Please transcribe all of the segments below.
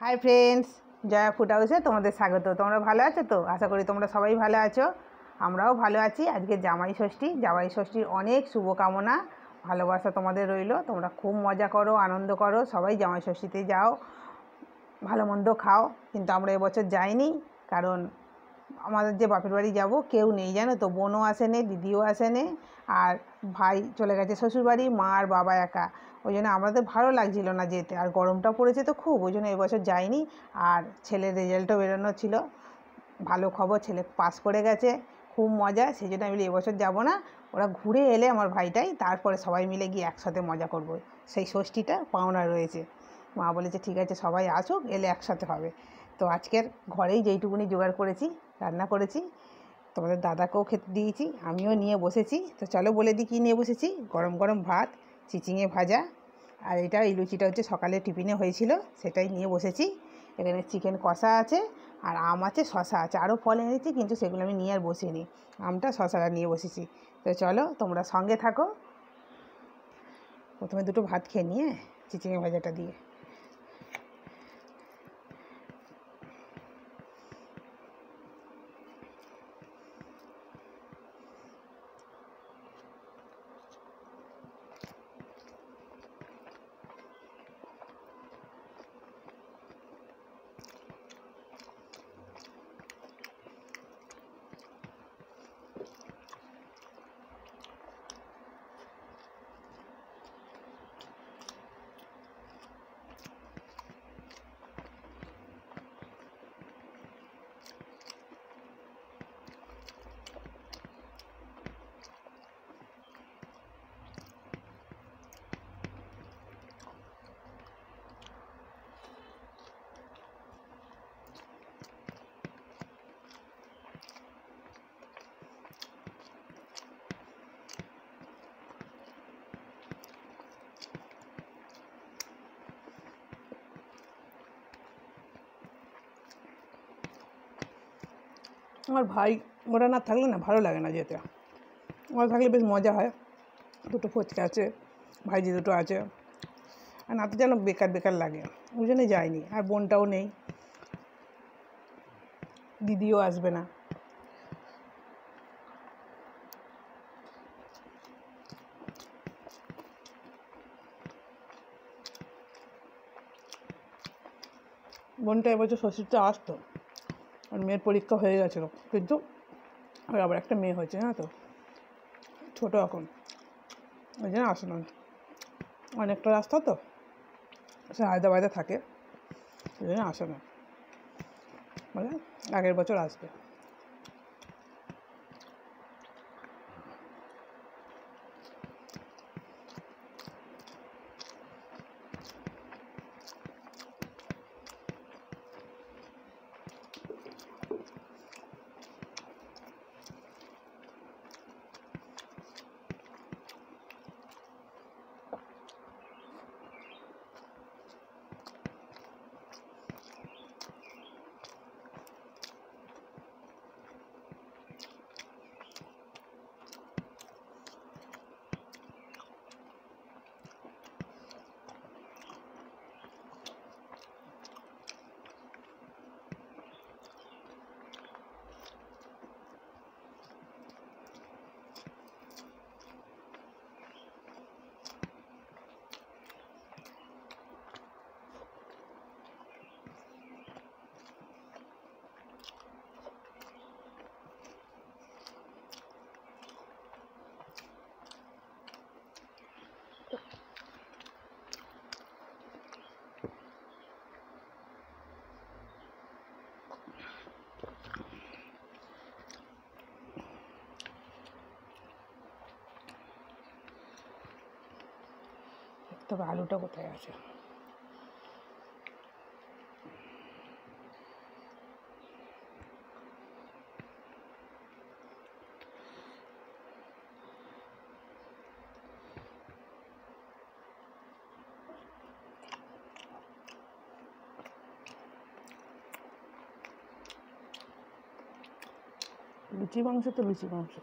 Hi friends Jaya food হাউসে তোমাদের স্বাগত। তোমরা ভালো আছো তো? আশা করি তোমরা সবাই ভালো আছো। আমরাও ভালো আছি। আজকে জামাই ষষ্ঠী। জামাই ষষ্ঠীর অনেক শুভকামনা। ভালোবাসা তোমাদের রইল। তোমরা খুব মজা করো, আনন্দ করো। সবাই জামাই ষষ্ঠীতে যাও। ভালো মন্দ খাও। কিন্তু আমরা এবছর যাইনি। কারণ আমাদের যে বাপের বাড়ি যাব, কেউ নেই। জানো তো? বোনও আসেনি, দিদিও আসেনি। আর ভাই চলে গেছে, শ্বশুরবাড়ি, মা আর বাবা একা। ওই জন্য আমাদের ভালো লাগছিল না যেতে। আর গরমটা পড়েছে তো খুব, ওই জন্য এবছর যাইনি। আর ছেলের রেজাল্টও বেরোনো ছিল। ভালো খবর, ছেলে পাস করে গেছে, খুব মজা। সেই জন্য আমি এবছর যাব না। ওরা ঘুরে এলে আমার ভাইটাই, তারপরে সবাই মিলে গিয়ে একসাথে মজা করব। সেই ষষ্ঠীটা পাওনা রয়েছে। মা বলেছে, ঠিক আছে, সবাই আসুক, এলে একসাথে হবে। তো আজকের ঘরেই যেইটুকুনি জোগাড় করেছি, রান্না করেছি। তোমাদের দাদাকেও খেতে দিয়েছি, আমিও নিয়ে বসেছি। তো চলো বলে দিই কী নিয়ে বসেছি। গরম গরম ভাত, চিচিঙে ভাজা, আর এটা এই লুচিটা হচ্ছে সকালে টিফিনে হয়েছিল, সেটাই নিয়ে বসেছি। এখানে চিকেন কষা আছে, আর আম আছে শশা আছে। আরও ফল এনেছি, কিন্তু সেগুলো আমি নিয়ে আর বসিনি। আমটা শশাটা নিয়ে বসেছি। তো চলো তোমরা সঙ্গে থাকো। প্রথমে দুটো ভাত খেয়ে নিয়ে, চিচিঙে ভাজাটা দিয়ে। আমার ভাই, ওরা না থাকলে না ভালো লাগে না যেতে। ওরা থাকলে বেশ মজা হয়। দুটো ফুচকা আছে, ভাইজি দুটো আছে। আর না তো যেন বেকার বেকার লাগে, ওই জন্যে যায়নি, আর বোনটাও নেই। দিদিও আসবে না। বোনটা এবছর ষষ্ঠীতে আসতো। মেয়ের পরীক্ষা হয়ে গেছিল। কিন্তু ওর আবার একটা মেয়ে হয়েছে না তো? ছোটো এখন। ওই জন্য আসে না অনেকটা রাস্তা তো? সে হায়দ্রাবাদে থাকে। ওই জন্য আসে না। মানে আগের বছর আসবে। তবে আলুটা কোথায় আছে? লুচি মাংস তো লুচি মাংস।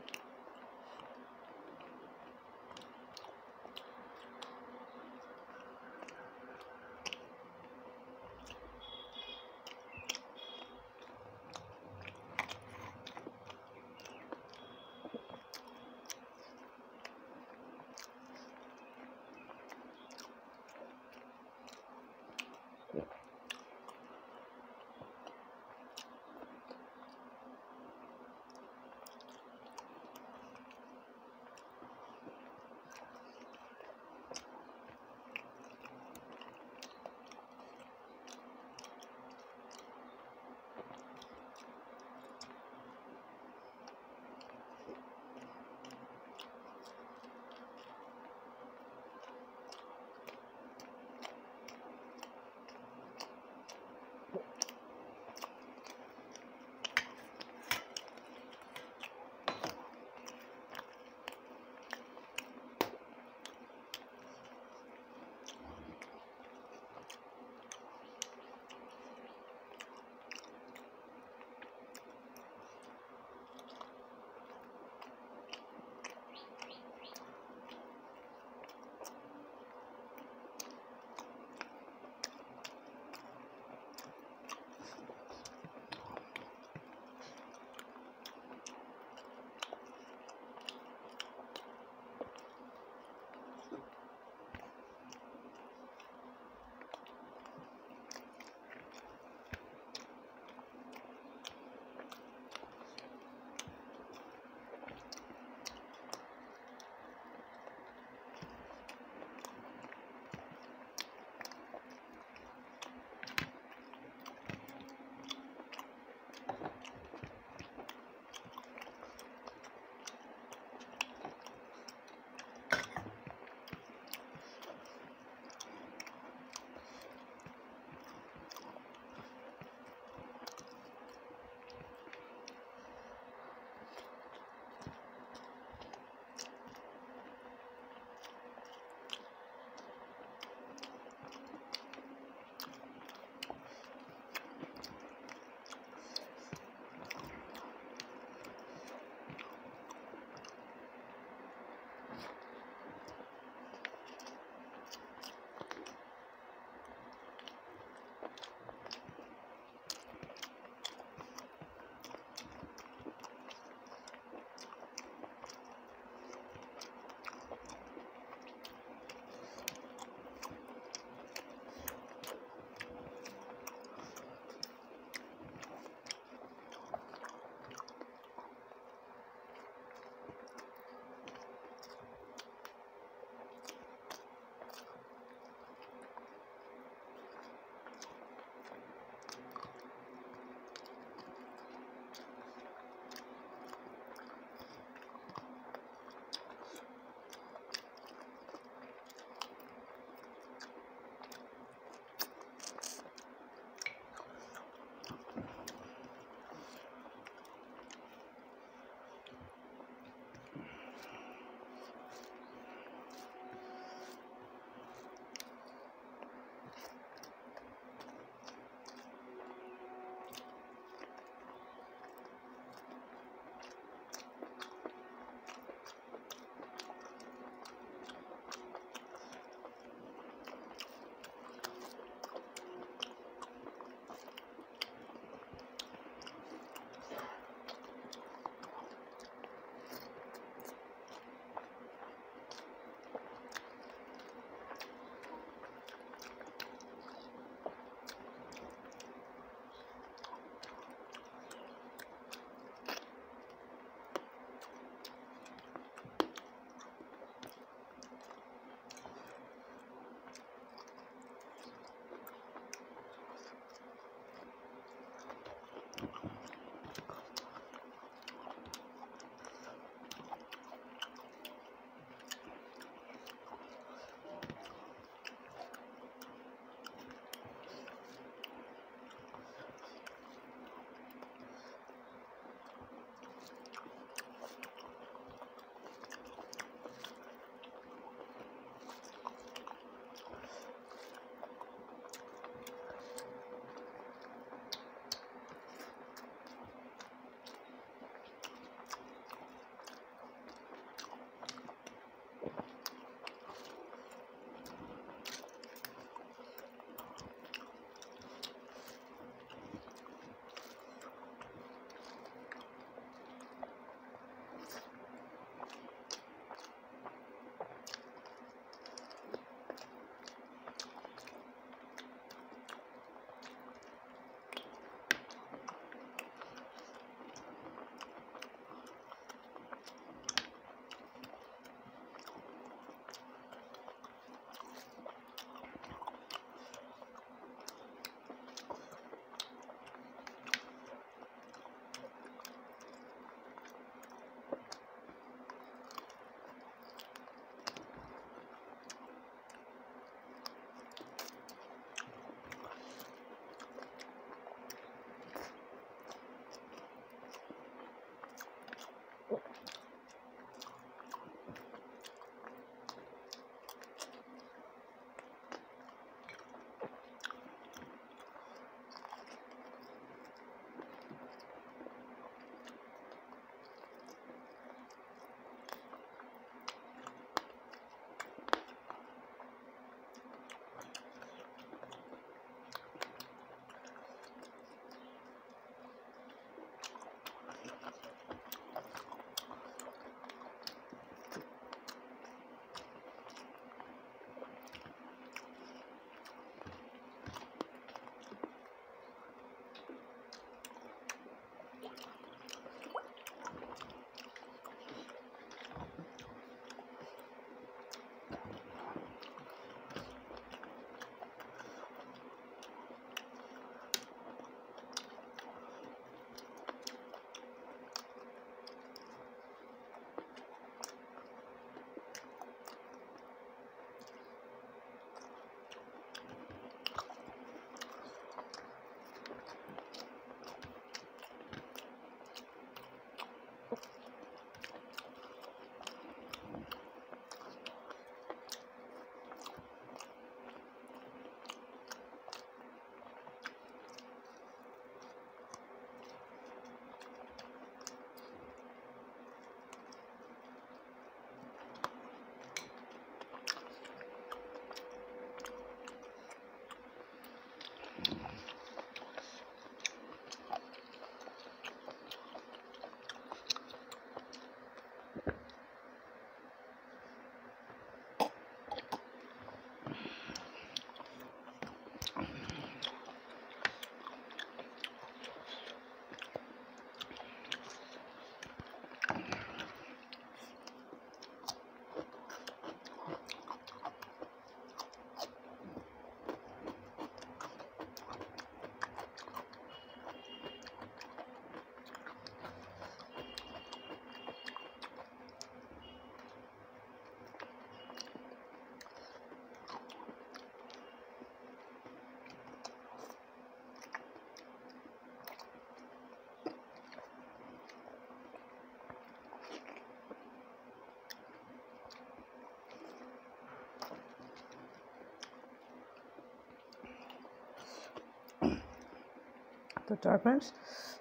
তো চল ফ্রেন্ডস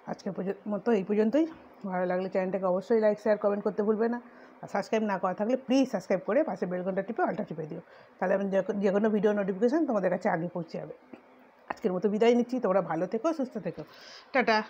আজকে মতো এই পর্যন্তই। ভালো লাগলে চ্যানেলটাকে অবশ্যই লাইক শেয়ার কমেন্ট করতে ভুলবে না। আর সাবস্ক্রাইব না করা থাকলে প্লিজ সাবস্ক্রাইব করে পাশে বেলঘন্টা টিপে অল্টা টিপে দিও। তাহলে আমি যে- কোনো ভিডিও নোটিফিকেশান তোমাদের কাছে আগে পৌঁছে যাবে। আজকের মতো বিদায় নিচ্ছি। তোমরা ভালো থেকো, সুস্থ থেকো। টাটা।